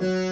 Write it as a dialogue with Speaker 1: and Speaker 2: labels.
Speaker 1: Mm-hmm.